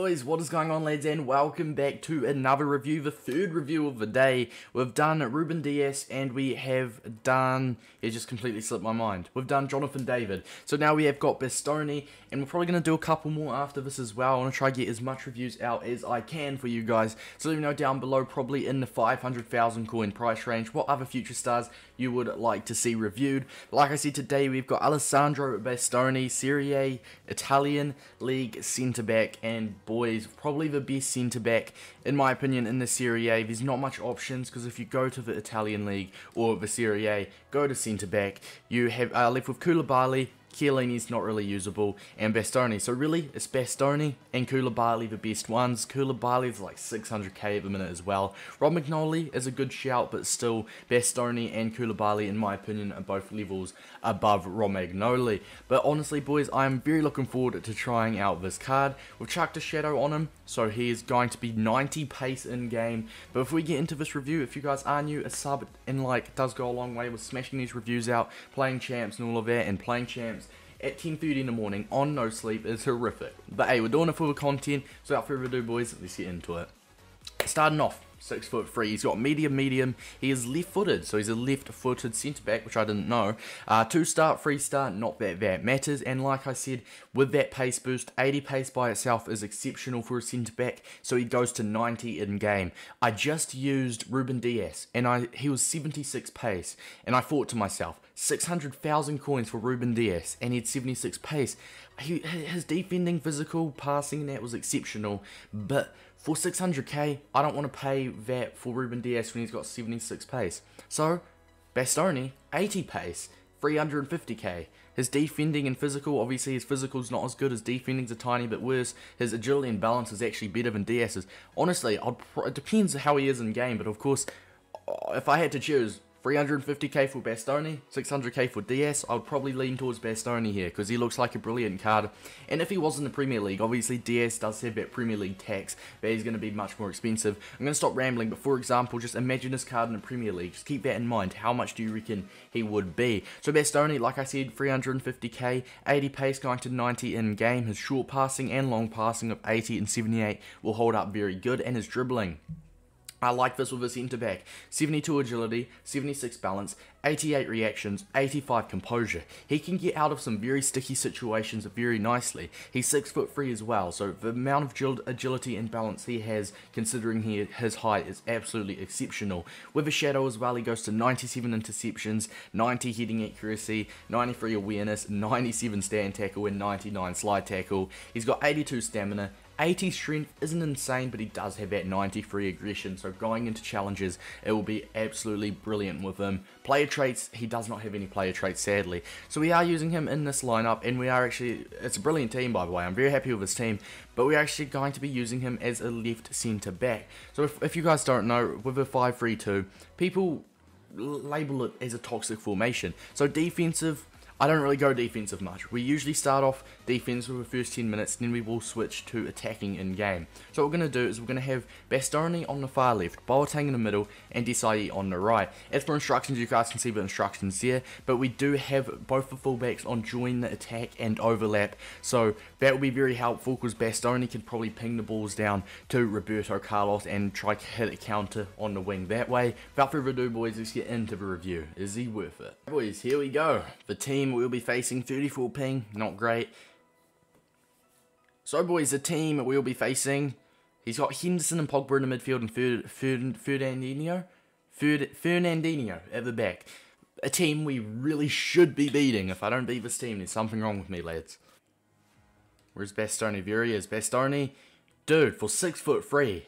Boys, what is going on lads and welcome back to another review, the third review of the day. We've done Ruben Dias and we have done, it just completely slipped my mind, we've done Jonathan David. So now we have got Bastoni and we're probably going to do a couple more after this as well. I want to try to get as much reviews out as I can for you guys. So let me know down below, probably in the 500,000 coin price range, what other future stars you would like to see reviewed. Like I said today, we've got Alessandro Bastoni, Serie A, Italian League centre-back and boys, probably the best centre-back, in my opinion, in the Serie A. There's not much options, because if you go to the Italian League or the Serie A, go to centre-back, you have uh, left with Koulibaly, Chiellini's not really usable, and Bastoni. So really, it's Bastoni and Koulibaly the best ones. Koulibaly's like 600k at the minute as well. Romagnoli is a good shout, but still, Bastoni and Koulibaly, in my opinion, are both levels above Rob Romagnoli. But honestly, boys, I'm very looking forward to trying out this card. We've chucked a shadow on him, so he is going to be 90 pace in game. But if we get into this review, if you guys are new, a sub and like does go a long way with smashing these reviews out, playing champs and all of that, and playing champs at 10.30 in the morning on no sleep is horrific. But hey, we're doing it for the content, so without further ado boys, let's get into it. Starting off, six foot three. He's got medium, medium. He is left footed, so he's a left footed centre back, which I didn't know. Uh, two start, three start, not that that matters. And like I said, with that pace boost, 80 pace by itself is exceptional for a centre back, so he goes to 90 in game. I just used Ruben Dias, and I he was 76 pace, and I thought to myself, 600,000 coins for Ruben Dias, and he had 76 pace. He, his defending, physical, passing, that was exceptional, but for 600k, I don't want to pay that for Ruben Dias when he's got 76 pace. So, Bastoni, 80 pace, 350k. His defending and physical, obviously his physical's not as good, his defending's a tiny bit worse. His agility and balance is actually better than Dias's. Honestly, it depends how he is in game, but of course, if I had to choose, 350k for Bastoni, 600k for Dias, I would probably lean towards Bastoni here because he looks like a brilliant card. And if he was in the Premier League, obviously Dias does have that Premier League tax, but he's going to be much more expensive. I'm going to stop rambling, but for example, just imagine this card in the Premier League. Just keep that in mind. How much do you reckon he would be? So Bastoni, like I said, 350k, 80 pace going to 90 in game. His short passing and long passing of 80 and 78 will hold up very good, and his dribbling. I like this with a centre back. 72 agility, 76 balance, 88 reactions, 85 composure. He can get out of some very sticky situations very nicely. He's 6 foot 3 as well, so the amount of agility and balance he has, considering he, his height, is absolutely exceptional. With a shadow as well, he goes to 97 interceptions, 90 heading accuracy, 93 awareness, 97 stand tackle, and 99 slide tackle. He's got 82 stamina, 80 strength isn't insane, but he does have that 93 aggression, so going into challenges, it will be absolutely brilliant with him. Player traits, he does not have any player traits, sadly. So we are using him in this lineup, and we are actually, it's a brilliant team, by the way. I'm very happy with this team, but we're actually going to be using him as a left centre back. So if, if you guys don't know, with a 5-3-2, people label it as a toxic formation. So defensive, I don't really go defensive much. We usually start off defense for the first 10 minutes, then we will switch to attacking in game. So what we're going to do is we're going to have Bastoni on the far left, Boateng in the middle, and Desailly on the right. As for instructions, you guys can see the instructions there, but we do have both the fullbacks on join the attack and overlap, so that will be very helpful because Bastoni can probably ping the balls down to Roberto Carlos and try to hit a counter on the wing that way. Without further ado, boys, let's get into the review. Is he worth it? Boys, here we go. The team team we'll be facing 34 ping, not great. So boys, the team we'll be facing, he's got Henderson and Pogba in the midfield and Fernandinho, Fernandinho at the back. A team we really should be beating. If I don't beat this team, there's something wrong with me, lads. Where's Bastoni? There he is. Bastoni, dude, for six foot three.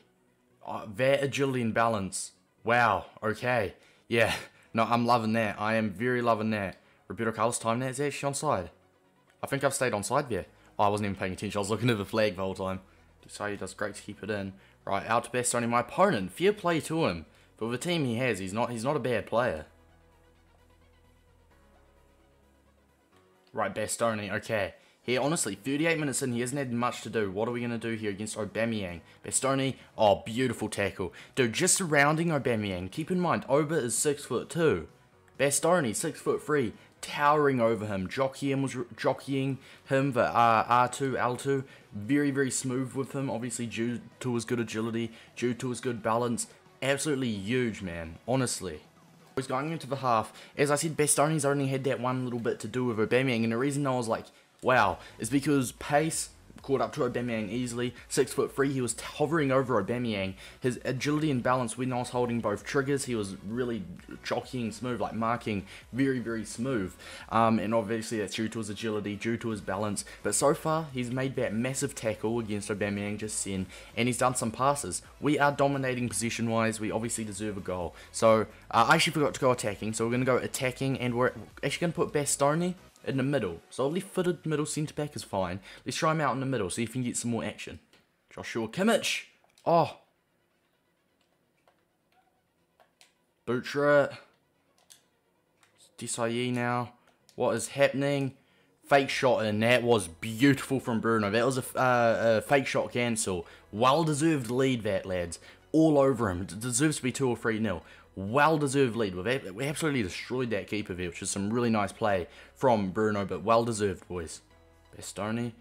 Oh, that agility and balance. Wow, okay. Yeah, no, I'm loving that. I am very loving that. Roberto Carlos time now is actually on side. I think I've stayed on side there. I wasn't even paying attention. I was looking at the flag the whole time. he does great to keep it in. Right, out to Bastoni, my opponent. Fair play to him. For the team he has, he's not he's not a bad player. Right, Bastoni, okay. Here, honestly, 38 minutes in, he hasn't had much to do. What are we going to do here against Aubameyang? Bastoni, oh, beautiful tackle. Dude, just surrounding Aubameyang. Keep in mind, Oba is 6 foot 2. Bastoni, 6 foot 3 towering over him. Jockeying was jockeying him for uh, R2, L2. Very, very smooth with him, obviously due to his good agility, due to his good balance. Absolutely huge, man. Honestly. He's going into the half. As I said, Bastoni's only had that one little bit to do with Aubameyang, and the reason I was like, wow, is because pace caught up to Aubameyang easily. Six foot three, he was hovering over Aubameyang. His agility and balance when I was holding both triggers, he was really jockeying smooth, like marking very, very smooth. Um, and obviously that's due to his agility, due to his balance. But so far, he's made that massive tackle against Aubameyang just then, and he's done some passes. We are dominating position-wise. We obviously deserve a goal. So uh, I actually forgot to go attacking, so we're going to go attacking, and we're actually going to put Bastoni in the middle. So left-footed middle centre-back is fine. Let's try him out in the middle, see if we can get some more action. Joshua Kimmich. Oh. Butcher. Desailly now. What is happening? Fake shot and that was beautiful from Bruno. That was a, uh, a fake shot cancel. Well-deserved lead that, lads. All over him. It deserves to be 2 or 3 nil well-deserved lead. We've absolutely destroyed that keeper there, which is some really nice play from Bruno, but well-deserved, boys. Bastoni.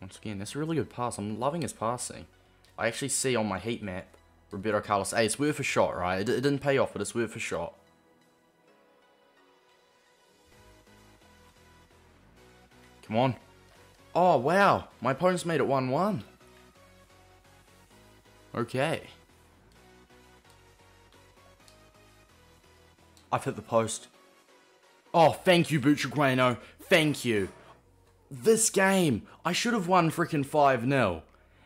Once again, that's a really good pass. I'm loving his passing. I actually see on my heat map, Roberto Carlos. Hey, it's worth a shot, right? It, it didn't pay off, but it's worth a shot. Come on. Oh, wow. My opponent's made it 1-1. Okay. I've hit the post. Oh, thank you, Butragueno. Thank you. This game, I should have won freaking 5-0.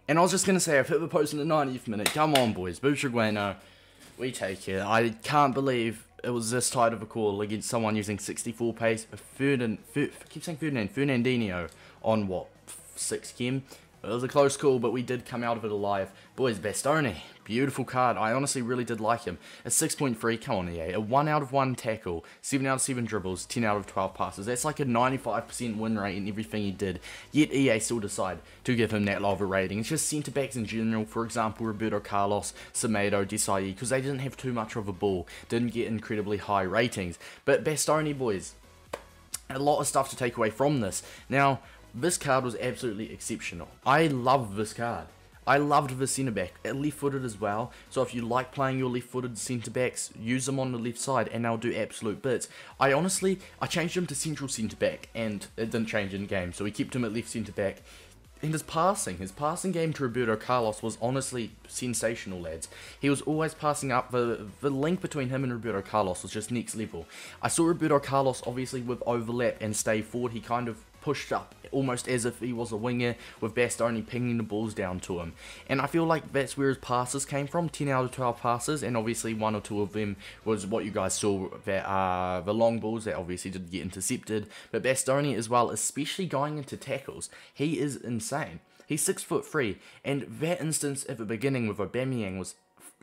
And I was just going to say, I've hit the post in the 90th minute. Come on, boys. Butragueno, we take it. I can't believe it was this tight of a call against someone using 64 pace. Ferdinand, Fer, keep saying Ferdinand, Fernandinho on what, 6 game? It was a close call, but we did come out of it alive. Boys, Bastoni, beautiful card. I honestly really did like him. A 6.3, come on EA. A 1 out of 1 tackle, 7 out of 7 dribbles, 10 out of 12 passes. That's like a 95% win rate in everything he did. Yet EA still decide to give him that low of a rating. It's just centre-backs in general, for example, Roberto Carlos, Semedo, Desailly, because they didn't have too much of a ball. Didn't get incredibly high ratings. But Bastoni, boys, a lot of stuff to take away from this. Now, this card was absolutely exceptional. I love this card. I loved the centre back, left footed as well. So if you like playing your left footed centre backs, use them on the left side and they'll do absolute bits. I honestly, I changed him to central centre back and it didn't change in game. So we kept him at left centre back. And his passing, his passing game to Roberto Carlos was honestly sensational, lads. He was always passing up. The, the link between him and Roberto Carlos was just next level. I saw Roberto Carlos, obviously, with overlap and stay forward. He kind of pushed up almost as if he was a winger with Bastoni pinging the balls down to him. And I feel like that's where his passes came from, 10 out of 12 passes, and obviously one or two of them was what you guys saw, that uh, the long balls that obviously did get intercepted. But Bastoni as well, especially going into tackles, he is insane. He's six foot three, and that instance at the beginning with Aubameyang was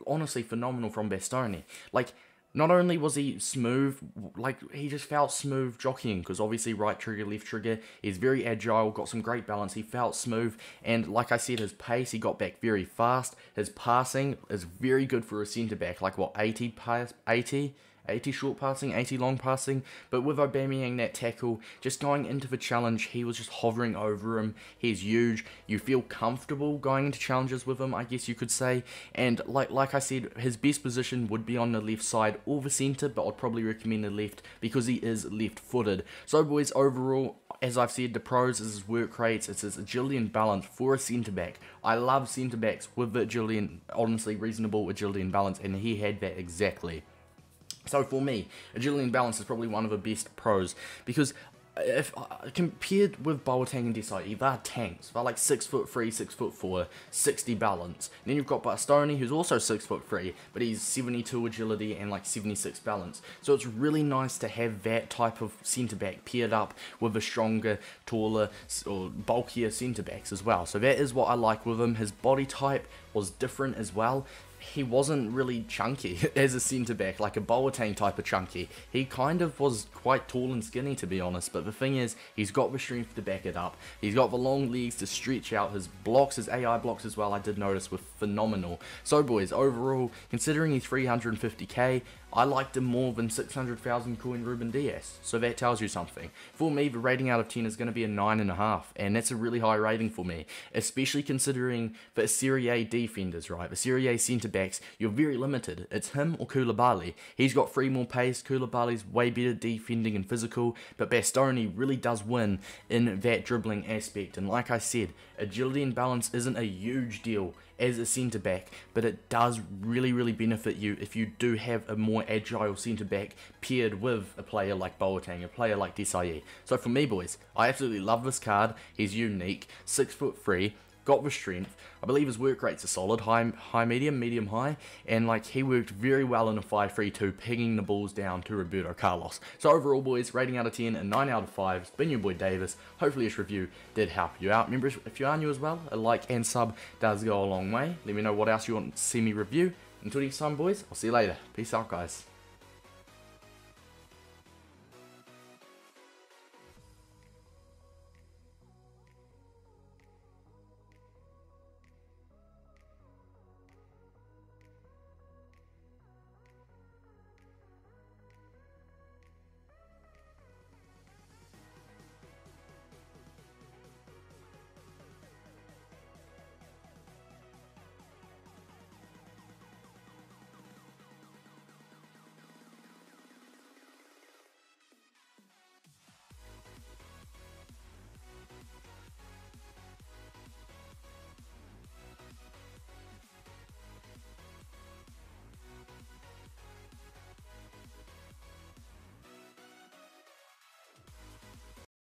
honestly phenomenal from Bastoni. Like, not only was he smooth, like he just felt smooth jockeying because obviously right trigger, left trigger, he's very agile, got some great balance. He felt smooth, and like I said, his pace, he got back very fast. His passing is very good for a centre back, like what 80 pass, 80 80 short passing, 80 long passing, but with Aubameyang that tackle, just going into the challenge, he was just hovering over him. He's huge. You feel comfortable going into challenges with him, I guess you could say. And like like I said, his best position would be on the left side or the centre, but I'd probably recommend the left because he is left-footed. So boys, overall, as I've said, the pros is his work rates, it's his agility and balance for a centre back. I love centre backs with agility and honestly reasonable agility and balance, and he had that exactly. So for me, agility and balance is probably one of the best pros because if uh, compared with Boateng and Desailly, they're tanks. They're like six foot three, six foot four, 60 balance. And then you've got Bastoni, who's also six foot three, but he's 72 agility and like 76 balance. So it's really nice to have that type of centre back paired up with a stronger, taller, or bulkier centre backs as well. So that is what I like with him. His body type was different as well he wasn't really chunky as a centre back, like a Boateng type of chunky. He kind of was quite tall and skinny, to be honest. But the thing is, he's got the strength to back it up. He's got the long legs to stretch out. His blocks, his AI blocks as well, I did notice were phenomenal. So, boys, overall, considering he's 350k, I liked him more than 600,000 coin Ruben Dias, so that tells you something. For me, the rating out of 10 is going to be a 9.5, and that's a really high rating for me, especially considering the Serie A defenders, right? The Serie A centre backs, you're very limited. It's him or Koulibaly. He's got three more pace, Koulibaly's way better defending and physical, but Bastoni really does win in that dribbling aspect, and like I said, agility and balance isn't a huge deal as a centre back, but it does really, really benefit you if you do have a more agile centre back paired with a player like Boateng, a player like Desailly. So for me, boys, I absolutely love this card. He's unique, six foot three, got the strength. I believe his work rates are solid, high, high, medium, medium, high, and like he worked very well in a 5-3-2, pegging the balls down to Roberto Carlos. So overall, boys, rating out of 10 and 9 out of 5. It's been your boy Davis. Hopefully this review did help you out. Remember, if you are new as well, a like and sub does go a long way. Let me know what else you want to see me review. Until next time, boys, I'll see you later. Peace out, guys.